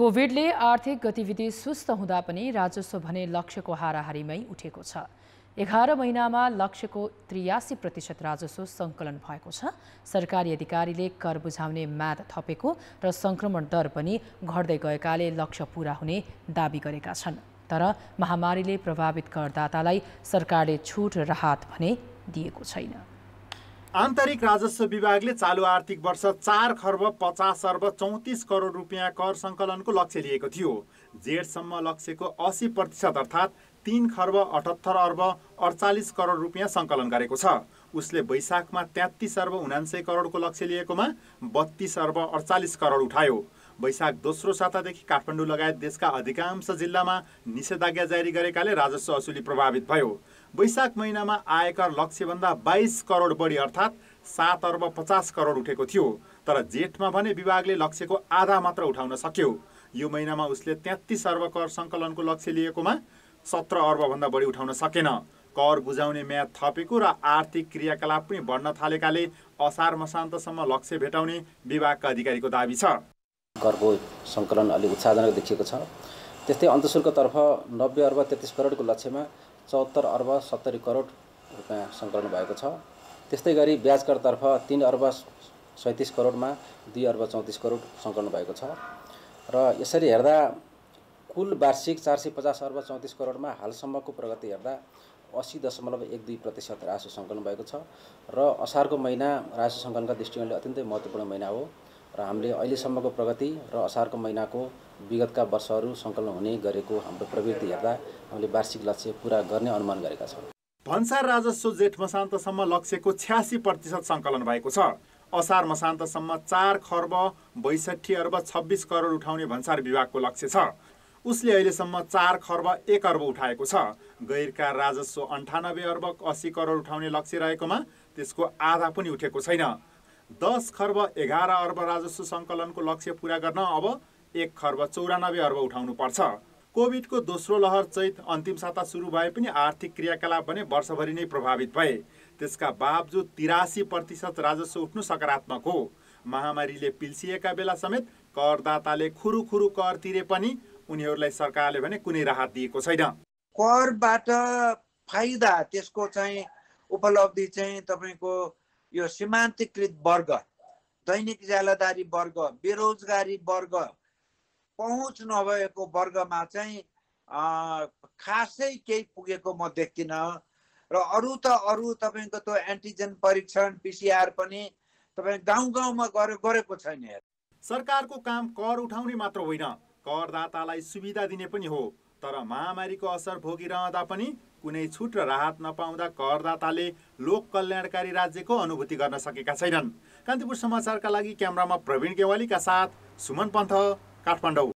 कोभिडले आर्थिक गतिविधि सुस्त हुँदा पनि राजस्व भने लक्ष्यको हाराहारीमै उठेको छ। एघार महिनामा लक्ष्यको त्रियासी प्रतिशत राजस्व सङ्कलन भएको छ। सरकारी अधिकारीले कर बुझाउने म्याद थपेको र सङ्क्रमण दर पनि घट्दै गएकाले लक्ष्य पुरा हुने दावी गरेका छन्। तर महामारीले प्रभावित करदातालाई सरकारले छुट राहत भने दिएको छैन। आन्तरिक राजस्व विभागले चालु आर्थिक वर्ष चार खर्ब पचास अर्ब चौतिस करोड रुपियाँ कर सङ्कलनको लक्ष्य लिएको थियो। जेठसम्म लक्ष्यको असी प्रतिशत अर्थात् तिन खर्ब अठहत्तर अर्ब अडचालिस करोड रुपियाँ सङ्कलन गरेको छ। उसले वैशाखमा तेत्तिस अर्ब उनान्सय करोडको लक्ष्य लिएकोमा बत्तिस अर्ब अडचालिस करोड उठायो। वैशाख दोस्रो सातादेखि काठमाडौँ लगायत देशका अधिकांश जिल्लामा निषेधाज्ञा जारी गरेकाले राजस्व असुली प्रभावित भयो। वैशाख महिनामा आयकर लक्ष्यभन्दा बाइस करोड बढी अर्थात् सात अर्ब पचास करोड उठेको थियो तर जेठमा भने विभागले लक्ष्यको आधा मात्र उठाउन सक्यो। यो महिनामा उसले तेत्तिस अर्ब कर सङ्कलनको लक्ष्य लिएकोमा सत्र अर्बभन्दा बढी उठाउन सकेन। कर बुझाउने म्याद थपेको र आर्थिक क्रियाकलाप पनि बढ्न थालेकाले असार मसान्तसम्म लक्ष्य भेटाउने विभागका अधिकारीको दावी छ। करको सङ्कलन अलिक उत्साहजनक देखिएको छ। त्यस्तै अन्तशुल्कतर्फ नब्बे अर्ब तेत्तिस करोडको लक्ष्यमा चौहत्तर अर्ब सत्तरी करोड रुपियाँ सङ्कलन भएको छ। त्यस्तै गरी ब्याज करतर्फ तिन अर्ब सैँतिस करोडमा दुई अर्ब चौतिस करोड सङ्कलन भएको छ। र यसरी हेर्दा कुल वार्षिक चार सय पचास अर्ब चौतिस करोडमा हालसम्मको प्रगति हेर्दा असी दशमलव एक दुई प्रतिशत राजस्व सङ्कलन भएको छ। र असारको महिना राजस्व सङ्कलनका दृष्टिकोणले अत्यन्तै महत्त्वपूर्ण महिना हो। र हामीले अहिलेसम्मको प्रगति र असारको महिनाको विगतका वर्षहरू सङ्कलन हुने गरेको हाम्रो प्रवृत्ति हेर्दा हामीले वार्षिक लक्ष्य पुरा गर्ने अनुमान गरेका छौँ। भन्सार राजस्व जेठ मसान्तसम्म लक्ष्यको छ्यासी प्रतिशत सङ्कलन भएको छ। असार मसान्तसम्म चार खर्ब बैसठी अर्ब छब्बिस करोड उठाउने भन्सार विभागको लक्ष्य छ। उसले अहिलेसम्म चार खर्ब एक अर्ब उठाएको छ। गैरका राजस्व अन्ठानब्बे अर्ब अस्सी करोड उठाउने लक्ष्य रहेकोमा त्यसको आधा पनि उठेको छैन। दस खर्ब एघार अर्ब राजस्व सङ्कलनको लक्ष्य पुरा गर्न अब एक खर्ब चौरानब्बे अर्ब उठाउनु पर्छ। कोभिडको दोस्रो लहर चैत अन्तिम साता सुरु भए पनि आर्थिक क्रियाकलाप भने वर्षभरि नै प्रभावित भए। त्यसका बावजुद तिरासी प्रतिशत राजस्व उठ्नु सकारात्मक हो। महामारीले पिल्सिएका बेला समेत करदाताले खुरु खुरु कर तिरे पनि उनीहरूलाई सरकारले भने कुनै राहत दिएको छैन। करबाट फाइदा त्यसको चाहिँ उपलब्धि चाहिँ तपाईँको यो सीमान्तकृत वर्ग दैनिक ज्यालादारी वर्ग बेरोजगारी वर्ग पहुँच नभएको वर्गमा चाहिँ खासै केही पुगेको म देख्दिनँ र अरू त अरू तपाईँको त्यो एन्टिजेन परीक्षण पिसिआर पनि तपाईँ गाउँ गाउँमा गरेको छैन। सरकारको काम कर उठाउने मात्र होइन। करदातालाई सुविधा दिने पनि हो। तर महामारीको असर भोगिरहँदा पनि कुनै छुट र राहत नपाउँदा करदाताले लोक कल्याणकारी राज्यको अनुभूति गर्न सकेका छैनन्। कान्तिपुर समाचारका लागि क्यामरामा प्रवीण गेवालीका साथ सुमन पन्थ काठमाडौँ।